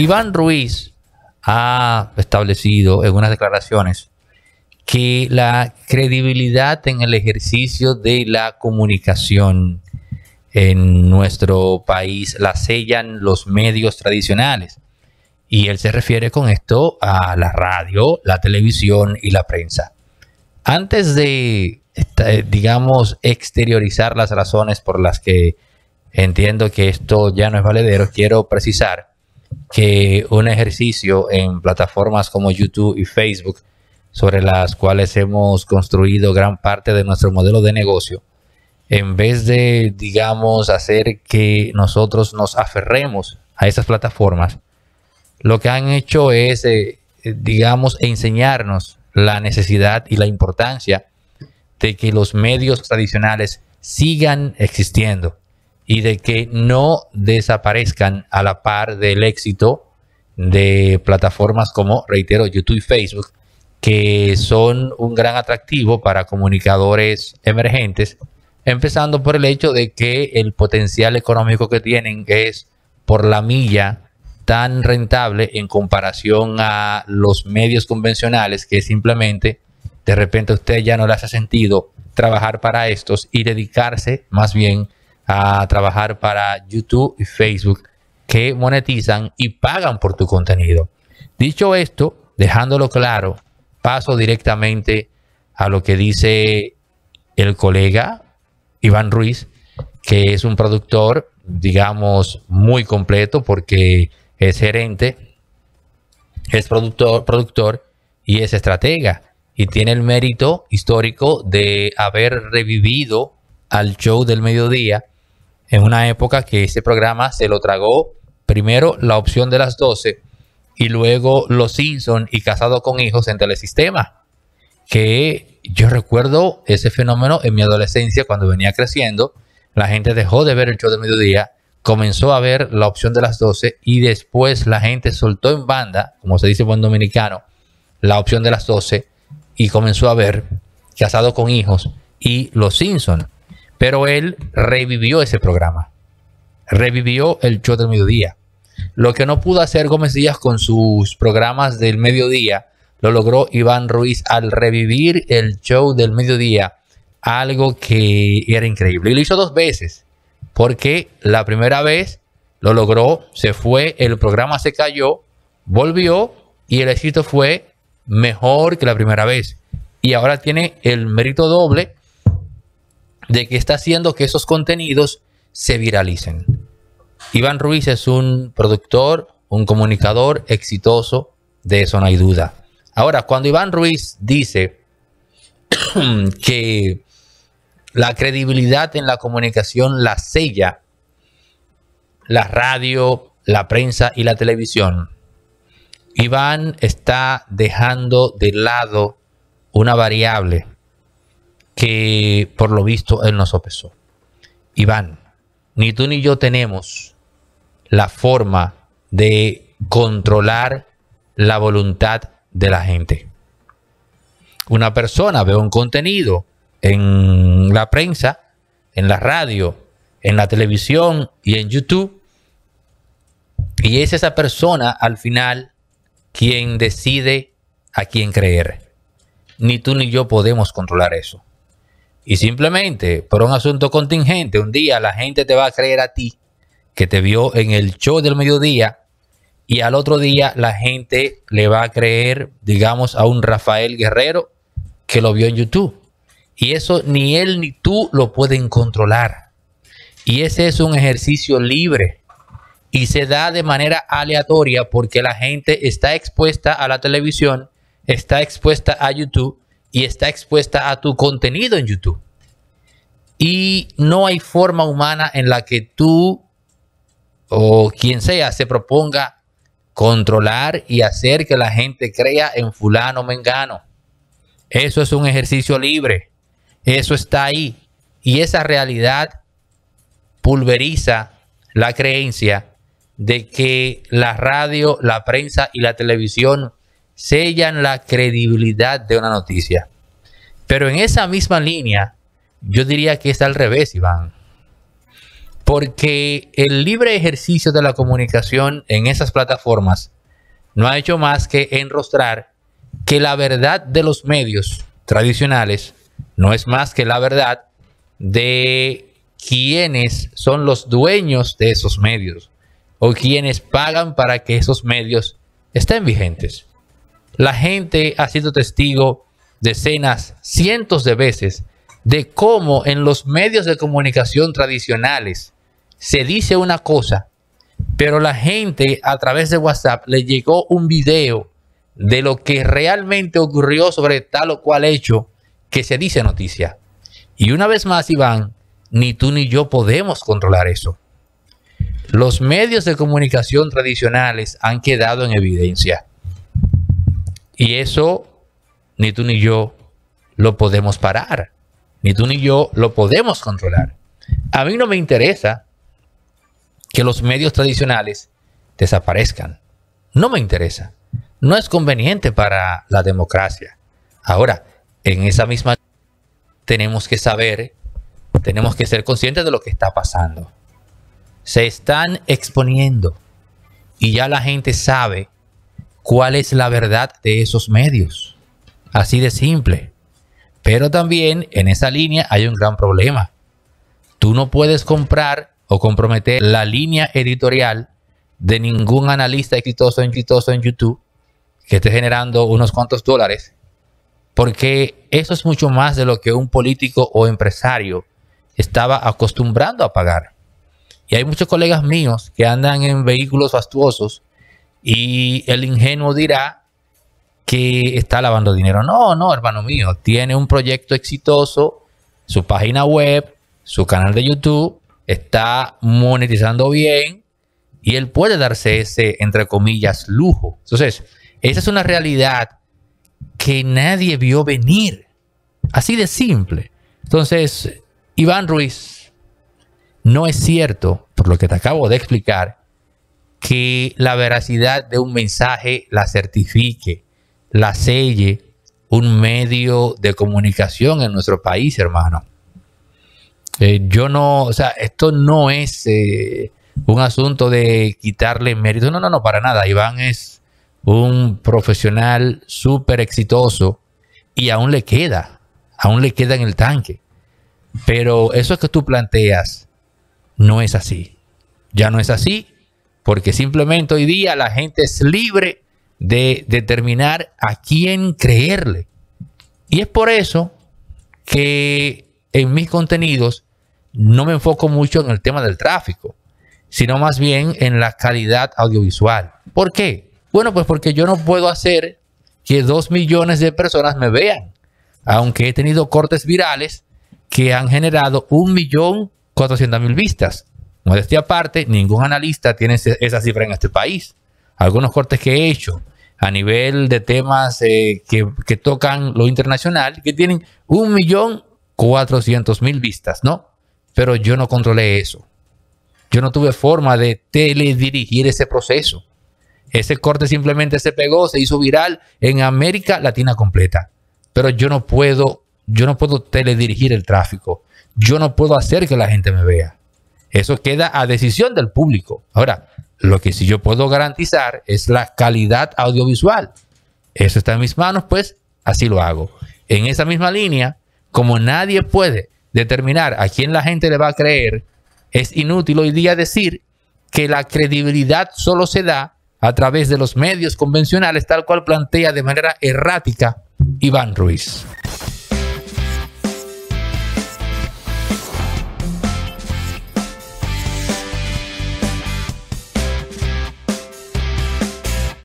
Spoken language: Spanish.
Iván Ruiz ha establecido en unas declaraciones que la credibilidad en el ejercicio de la comunicación en nuestro país la sellan los medios tradicionales. Y él se refiere con esto a la radio, la televisión y la prensa. Antes de, eh, digamos, exteriorizar las razones por las que entiendo que esto ya no es valedero, quiero precisar que un ejercicio en plataformas como YouTube y Facebook, sobre las cuales hemos construido gran parte de nuestro modelo de negocio, en vez de, digamos, hacer que nosotros nos aferremos a esas plataformas, lo que han hecho es, eh, digamos, enseñarnos la necesidad y la importancia de que los medios tradicionales sigan existiendo y de que no desaparezcan a la par del éxito de plataformas como, reitero, YouTube y Facebook, que son un gran atractivo para comunicadores emergentes Empezando por el hecho de que el potencial económico que tienen es por la milla tan rentable en comparación a los medios convencionales que simplemente de repente usted ya no le hace sentido trabajar para estos y dedicarse más bien a trabajar para YouTube y Facebook que monetizan y pagan por tu contenido. Dicho esto, dejándolo claro, paso directamente a lo que dice el colega Iván Ruiz, que es un productor, digamos, muy completo porque es gerente, es productor, productor y es estratega. Y tiene el mérito histórico de haber revivido al show del mediodía en una época que ese programa se lo tragó primero la opción de las 12 y luego Los Simpson y Casado con Hijos en Telesistema que yo recuerdo ese fenómeno en mi adolescencia cuando venía creciendo. La gente dejó de ver el show de mediodía, comenzó a ver la opción de las 12 y después la gente soltó en banda, como se dice buen dominicano, la opción de las 12 y comenzó a ver Casado con Hijos y Los Simpson. Pero él revivió ese programa. Revivió el show del mediodía. Lo que no pudo hacer Gómez Díaz con sus programas del mediodía lo logró Iván Ruiz al revivir el show del mediodía, algo que era increíble. Y lo hizo dos veces, porque la primera vez lo logró, se fue, el programa se cayó, volvió y el éxito fue mejor que la primera vez. Y ahora tiene el mérito doble de que está haciendo que esos contenidos se viralicen. Iván Ruiz es un productor, un comunicador exitoso, de eso no hay duda. Ahora, cuando Iván Ruiz dice que la credibilidad en la comunicación la sella la radio, la prensa y la televisión, Iván está dejando de lado una variable que por lo visto él no sopesó. Iván, ni tú ni yo tenemos la forma de controlar la voluntad de la gente. Una persona ve un contenido en la prensa, en la radio, en la televisión y en YouTube. Y es esa persona al final quien decide a quién creer. Ni tú ni yo podemos controlar eso. Y simplemente por un asunto contingente, un día la gente te va a creer a ti que te vio en el show del mediodía y al otro día la gente le va a creer, digamos, a un Rafael Guerrero que lo vio en YouTube. Y eso ni él ni tú lo pueden controlar. Y ese es un ejercicio libre. Y se da de manera aleatoria porque la gente está expuesta a la televisión, está expuesta a YouTube y está expuesta a tu contenido en YouTube. Y no hay forma humana en la que tú o quien sea se proponga controlar y hacer que la gente crea en fulano mengano. Eso es un ejercicio libre. Eso está ahí. Y esa realidad pulveriza la creencia de que la radio, la prensa y la televisión sellan la credibilidad de una noticia. Pero en esa misma línea, yo diría que es al revés, Iván. porque el libre ejercicio de la comunicación en esas plataformas no ha hecho más que enrostrar que la verdad de los medios tradicionales no es más que la verdad de quienes son los dueños de esos medios o quienes pagan para que esos medios estén vigentes. La gente ha sido testigo decenas, cientos de veces de cómo en los medios de comunicación tradicionales se dice una cosa, pero la gente a través de WhatsApp le llegó un video de lo que realmente ocurrió sobre tal o cual hecho que se dice noticia. Y una vez más, Iván, ni tú ni yo podemos controlar eso. Los medios de comunicación tradicionales han quedado en evidencia. Y eso ni tú ni yo lo podemos parar. Ni tú ni yo lo podemos controlar. A mí no me interesa que los medios tradicionales desaparezcan. No me interesa. No es conveniente para la democracia. Ahora, en esa misma tenemos que saber, tenemos que ser conscientes de lo que está pasando. Se están exponiendo y ya la gente sabe cuál es la verdad de esos medios. Así de simple. Pero también en esa línea hay un gran problema. Tú no puedes comprar o comprometer la línea editorial de ningún analista exitoso, exitoso en YouTube que esté generando unos cuantos dólares, porque eso es mucho más de lo que un político o empresario estaba acostumbrando a pagar. Y hay muchos colegas míos que andan en vehículos fastuosos y el ingenuo dirá que está lavando dinero. No, no, hermano mío, tiene un proyecto exitoso, su página web, su canal de YouTube, está monetizando bien y él puede darse ese, entre comillas, lujo. Entonces, esa es una realidad que nadie vio venir. Así de simple. Entonces, Iván Ruiz, no es cierto, por lo que te acabo de explicar, que la veracidad de un mensaje la certifique, la selle un medio de comunicación en nuestro país, hermano. Eh, yo no, o sea, esto no es eh, un asunto de quitarle mérito. No, no, no, para nada. Iván es un profesional súper exitoso y aún le queda, aún le queda en el tanque. Pero eso que tú planteas no es así. Ya no es así porque simplemente hoy día la gente es libre de determinar a quién creerle. Y es por eso que en mis contenidos no me enfoco mucho en el tema del tráfico, sino más bien en la calidad audiovisual. ¿Por qué? Bueno, pues porque yo no puedo hacer que dos millones de personas me vean, aunque he tenido cortes virales que han generado un millón cuatrocientas mil vistas. Modestia aparte, ningún analista tiene esa cifra en este país. Algunos cortes que he hecho a nivel de temas eh, que, tocan lo internacional, que tienen un millón cuatrocientos mil vistas, ¿no? Pero yo no controlé eso. Yo no tuve forma de teledirigir ese proceso. Ese corte simplemente se pegó, se hizo viral en América Latina completa. Pero yo no puedo, yo no puedo teledirigir el tráfico. Yo no puedo hacer que la gente me vea. Eso queda a decisión del público. Ahora, lo que sí yo puedo garantizar es la calidad audiovisual. Eso está en mis manos, pues así lo hago. En esa misma línea, como nadie puede determinar a quién la gente le va a creer, es inútil hoy día decir que la credibilidad solo se da a través de los medios convencionales, tal cual plantea de manera errática Iván Ruiz.